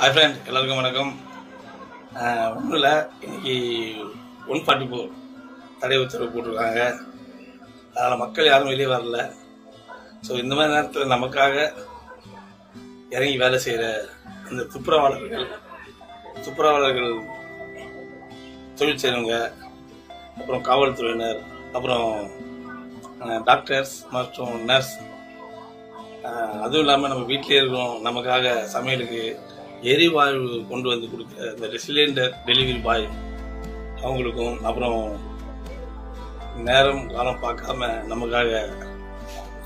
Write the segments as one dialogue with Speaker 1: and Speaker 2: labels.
Speaker 1: Hi friend எல்லாருக்கும் வணக்கம். ஒன்றும் இல்லை இன்னைக்கு ஒன் ஃபார்ட்டி ஃபோர் தடை உத்தரவு போட்டிருக்காங்க. அதனால் மக்கள் யாரும் வெளியே வரல. ஸோ இந்த மாதிரி நேரத்தில் நமக்காக இறங்கி வேலை செய்கிற அந்த துப்புரவாளர்கள் துப்புரவாளர்கள் தொழில் செய்கிறவங்க அப்புறம் காவல்துறையினர் அப்புறம் டாக்டர்ஸ் மற்றும் நர்ஸ் அதுவும் இல்லாமல் நம்ம வீட்டிலே இருக்கிறோம் நமக்காக சமையலுக்கு எரிவாயு கொண்டு வந்து கொடுக்குற இந்த சிலிண்டர் டெலிவரி பாய் அவங்களுக்கும் அப்புறம் நேரம் காலம் பார்க்காம நமக்காக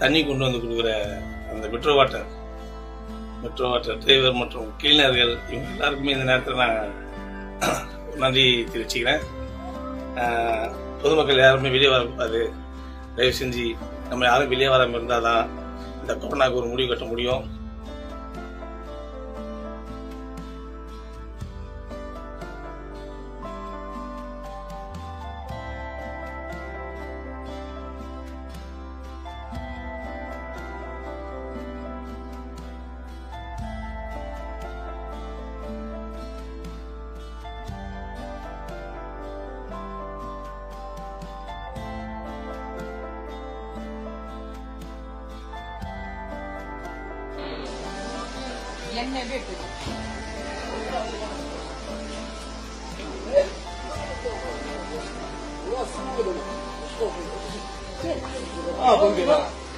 Speaker 1: தண்ணி கொண்டு வந்து கொடுக்குற அந்த metro water metro water driver மற்றும் கிளீனர்கள் இவங்க எல்லாருக்குமே இந்த நேரத்தில் நான் நன்றி தெரிவிச்சுக்கிறேன். பொதுமக்கள் யாருமே வெளியே வரக்கூடாது தயவு செஞ்சு நம்ம யாரும் வெளியே வராமல் இருந்தால் தான் இந்த கொரோனாவுக்கு ஒரு முடிவு கட்ட முடியும்.
Speaker 2: எண்ணெய் எடுத்துக்கோ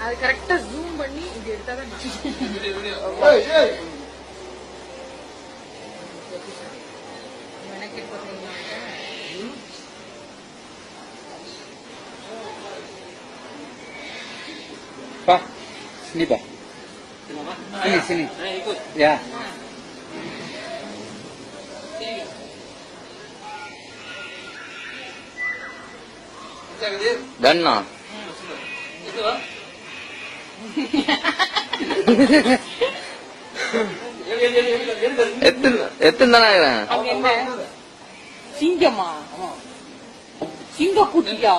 Speaker 2: அது கரெக்டா ஜூம் பண்ணி இப்படி எடுத்தாதான் எனக்கு பார்த்தீங்கன்னா
Speaker 3: Pa, sini pa. Sini, sini. Ya. Dana. எத்தனை எத்தனை தானே
Speaker 2: சிங்கமா சிங்க குட்டியா